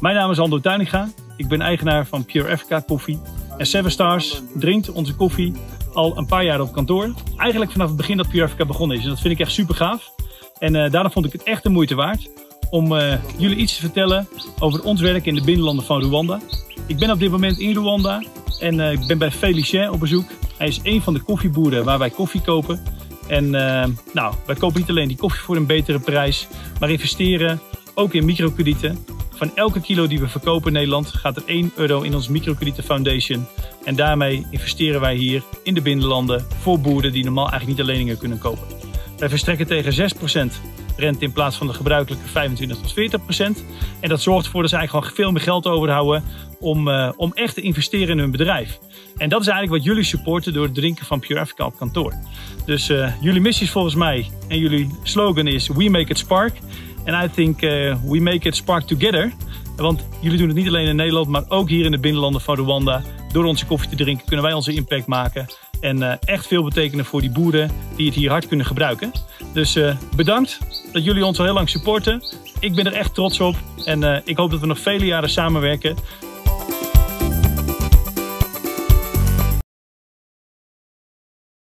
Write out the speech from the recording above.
Mijn naam is Ando Tuininga. Ik ben eigenaar van Pure Africa Koffie. En Seven Stars drinkt onze koffie al een paar jaar op kantoor. Eigenlijk vanaf het begin dat Pure Africa begonnen is. En dat vind ik echt super gaaf. En uh, daarom vond ik het echt de moeite waard om uh, jullie iets te vertellen over ons werk in de binnenlanden van Rwanda. Ik ben op dit moment in Rwanda en uh, ik ben bij Felicien op bezoek. Hij is een van de koffieboeren waar wij koffie kopen. En nou, wij kopen niet alleen die koffie voor een betere prijs, maar investeren ook in microkredieten. Van elke kilo die we verkopen in Nederland gaat er 1 euro in ons Microkredieten Foundation. En daarmee investeren wij hier in de binnenlanden voor boeren die normaal eigenlijk niet leningen kunnen kopen. Wij verstrekken tegen 6% rente in plaats van de gebruikelijke 25 tot 40%. En dat zorgt ervoor dat ze eigenlijk gewoon veel meer geld overhouden om, uh, om echt te investeren in hun bedrijf. En dat is eigenlijk wat jullie supporten door het drinken van Pure Africa op kantoor. Dus uh, jullie missie is volgens mij en jullie slogan is We Make It Spark. En I think uh, we make it spark together. Want jullie doen het niet alleen in Nederland, maar ook hier in de binnenlanden van Rwanda. Door onze koffie te drinken kunnen wij onze impact maken. En uh, echt veel betekenen voor die boeren die het hier hard kunnen gebruiken. Dus uh, bedankt dat jullie ons al heel lang supporten. Ik ben er echt trots op. En ik hoop dat we nog vele jaren samenwerken.